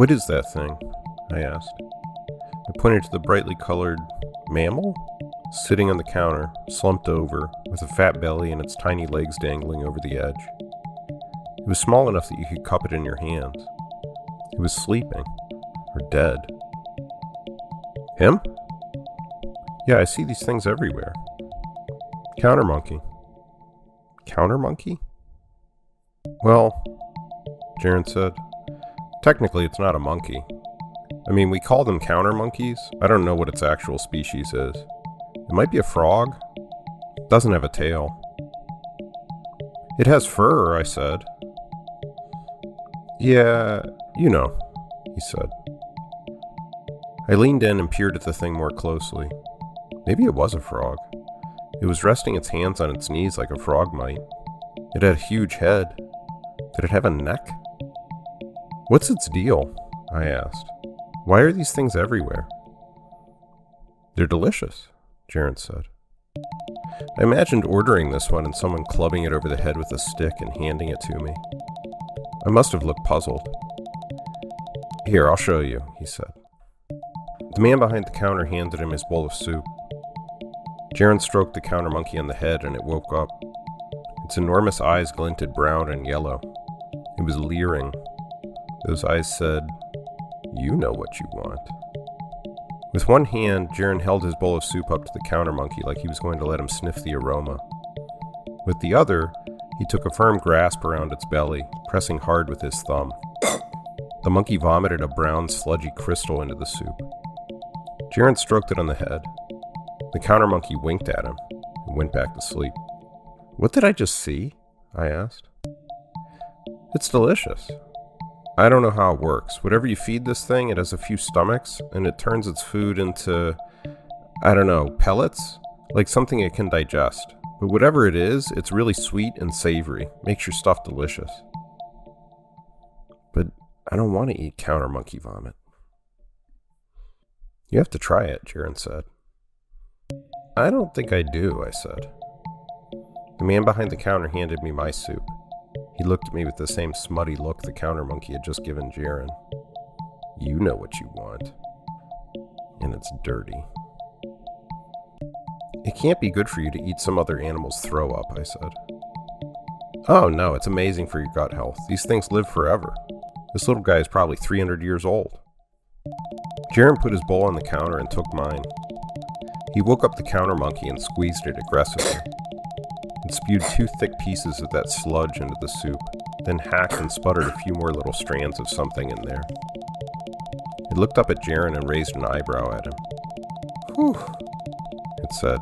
What is that thing? I asked. I pointed to the brightly colored mammal sitting on the counter, slumped over, with a fat belly and its tiny legs dangling over the edge. It was small enough that you could cup it in your hands. It was sleeping, or dead. Him? Yeah, I see these things everywhere. Counter monkey. Counter monkey? Well, Jaren said, technically it's not a monkey. I mean, we call them counter monkeys. I don't know what its actual species is. It might be a frog. It doesn't have a tail. It has fur, I said. Yeah, you know, he said. I leaned in and peered at the thing more closely. Maybe it was a frog. It was resting its hands on its knees like a frog might. It had a huge head. Did it have a neck? What's its deal? I asked. Why are these things everywhere? They're delicious, Jaren said. I imagined ordering this one and someone clubbing it over the head with a stick and handing it to me. I must have looked puzzled. Here, I'll show you, he said. The man behind the counter handed him his bowl of soup. Jaren stroked the counter monkey on the head and it woke up. Its enormous eyes glinted brown and yellow. It was leering. Those eyes said, You know what you want. With one hand, Jaren held his bowl of soup up to the counter monkey like he was going to let him sniff the aroma. With the other, he took a firm grasp around its belly, pressing hard with his thumb. The monkey vomited a brown, sludgy crystal into the soup. Jaren stroked it on the head. The counter monkey winked at him and went back to sleep. What did I just see? I asked. It's delicious. I don't know how it works. Whatever you feed this thing, it has a few stomachs and it turns its food into, I don't know, pellets? Like something it can digest. But whatever it is, it's really sweet and savory. Makes your stuff delicious. But I don't want to eat counter monkey vomit. You have to try it, Jaren said. I don't think I do, I said. The man behind the counter handed me my soup. He looked at me with the same smutty look the counter monkey had just given Jaren. You know what you want. And it's dirty. It can't be good for you to eat some other animal's throw up, I said. Oh no, it's amazing for your gut health. These things live forever. This little guy is probably 300 years old. Jaren put his bowl on the counter and took mine. He woke up the counter monkey and squeezed it aggressively spewed two thick pieces of that sludge into the soup, then hacked and sputtered a few more little strands of something in there. It looked up at Jaren and raised an eyebrow at him. Whew, it said.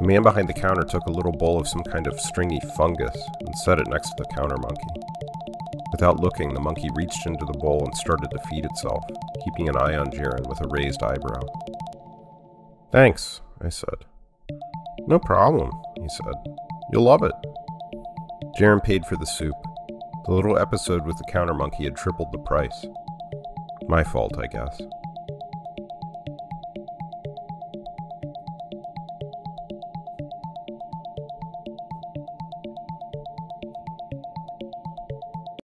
The man behind the counter took a little bowl of some kind of stringy fungus and set it next to the counter monkey. Without looking, the monkey reached into the bowl and started to feed itself, keeping an eye on Jaren with a raised eyebrow. Thanks, I said. No problem, said. You'll love it. Jaren paid for the soup. The little episode with the counter monkey had tripled the price. My fault, I guess.